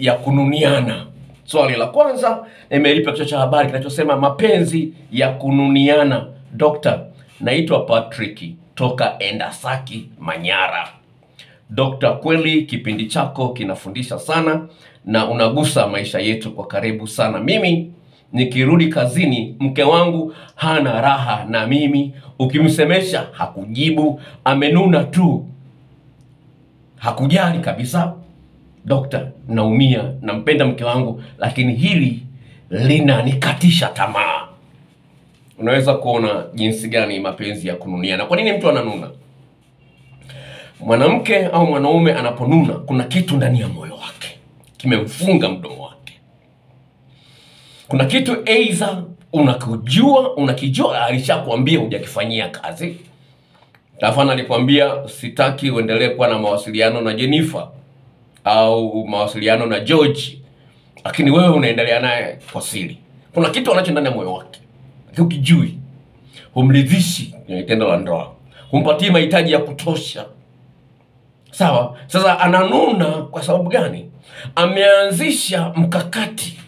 ya kununiana. Swali la kwanza nimelipa kichwa cha habari kinachosema mapenzi ya kununiana. Dokta, naitwa Patrick toka Endasaki, Manyara. Dokta, kweli kipindi chako kinafundisha sana na unagusa maisha yetu kwa karibu sana. Mimi nikirudi kazini, mke wangu hana raha na mimi, ukimsemesha hakujibu, amenuna tu, hakujali kabisa. Dokta, naumia, nampenda mke wangu, lakini hili linanikatisha tamaa. Unaweza kuona jinsi gani mapenzi ya kununiana. Kwa nini mtu ananuna? Mwanamke au mwanaume anaponuna, kuna kitu ndani ya moyo wake kimemfunga mdomo wake. Kuna kitu aidha unakujua, unakijua, alishakwambia hujakifanyia kazi. Tafana alikwambia sitaki uendelee kuwa na mawasiliano na Jennifer au mawasiliano na George, lakini wewe unaendelea naye kwa siri. Kuna kitu anacho ndani ya moyo wake, lakini ukijui, humridhishi kwenye tendo la ndoa, humpatii mahitaji ya kutosha. Sawa. Sasa ananuna kwa sababu gani? Ameanzisha mkakati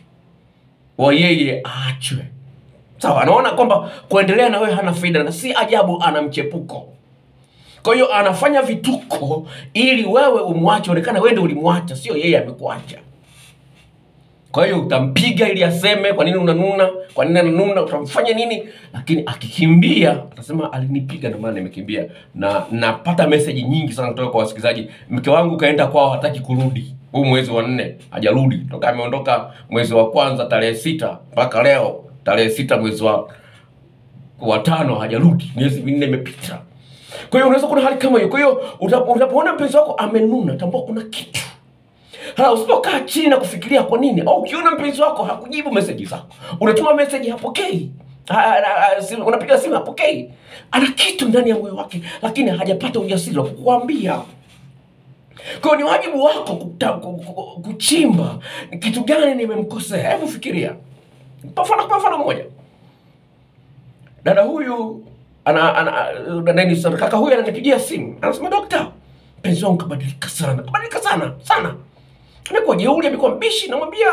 wa yeye aachwe. Sawa, anaona kwamba kuendelea na wewe hana faida, na si ajabu ana mchepuko. Kwa hiyo anafanya vituko ili wewe umwache, onekana wewe ndio ulimwacha, sio yeye amekuacha. Kwa hiyo utampiga ili aseme kwa nini unanuna, kwa nini ananuna, utamfanya nini, lakini akikimbia atasema alinipiga ndio maana nimekimbia. Na napata message nyingi sana kutoka kwa wasikilizaji, mke wangu kaenda kwao, hataki kurudi. Huu mwezi wa nne hajarudi toka ameondoka mwezi wa kwanza tarehe sita mpaka leo tarehe sita mwezi wa wa tano hajarudi, miezi minne imepita. Kwa hiyo unaweza kuna hali kama hiyo. Kwa hiyo unapoona mpenzi wako amenuna, tambua kuna kitu usipokaa chini na kufikiria kwa nini, au ukiona mpenzi wako hakujibu meseji zako, unatuma meseji hapokei, unapiga simu hapokei, ana kitu ndani ya moyo wake, lakini hajapata ujasiri wa kukuambia. Kwa ni wajibu wako kuta, ku- ku- kuchimba kitu gani nimemkosea. Hebu fikiria, kwa mfano mmoja, dada huyu ana, ana, ana, nini, sana, kaka huyu ananipigia simu anasema, dokta, mpenzi wangu kabadilika sana, kabadilika sana sana amekuwa jeuri, amekuwa mbishi. Namwambia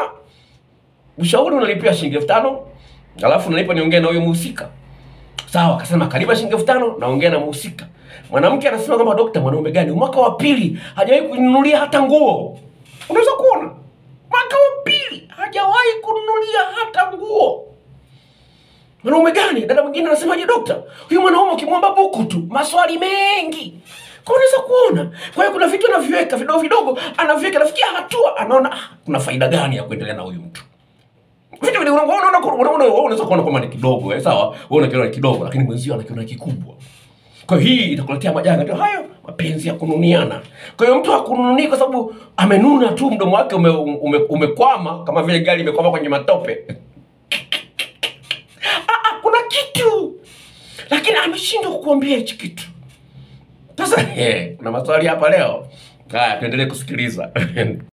ushauri unalipia shilingi elfu tano alafu nalipa niongee na huyo mhusika. Sawa, akasema kalipa shilingi elfu tano naongea na mhusika. Mwanamke anasema kwamba dokta, mwanaume gani mwaka wa pili hajawahi kuninunulia hata nguo? Unaweza kuona mwaka wa pili hajawahi kununulia hata nguo. Mwanaume gani? Dada mwingine anasemaje, dokta, huyu mwanaume ukimwomba buku tu maswali mengi kwa unaweza kuona. Kwa hiyo kuna vitu anaviweka vidogo vidogo, anaviweka, nafikia hatua anaona ah, kuna faida gani ya kuendelea na huyu mtu. Vitu vile unaona unaona unaona unaona unaweza kuona kwamba ni kidogo, eh, sawa, wewe unakiona ni kidogo, lakini mwenzio anakiona kikubwa. Kwa hii itakuletea majanga, ndio hayo mapenzi ya kununiana. Kwa hiyo mtu hakununii kwa sababu amenuna tu, mdomo wake ume, ume, umekwama kama vile gari imekwama kwenye matope. Kuna kitu lakini ameshindwa kukuambia hichi kitu. Sasa eh, kuna maswali hapa leo. Haya, tuendelee kusikiliza.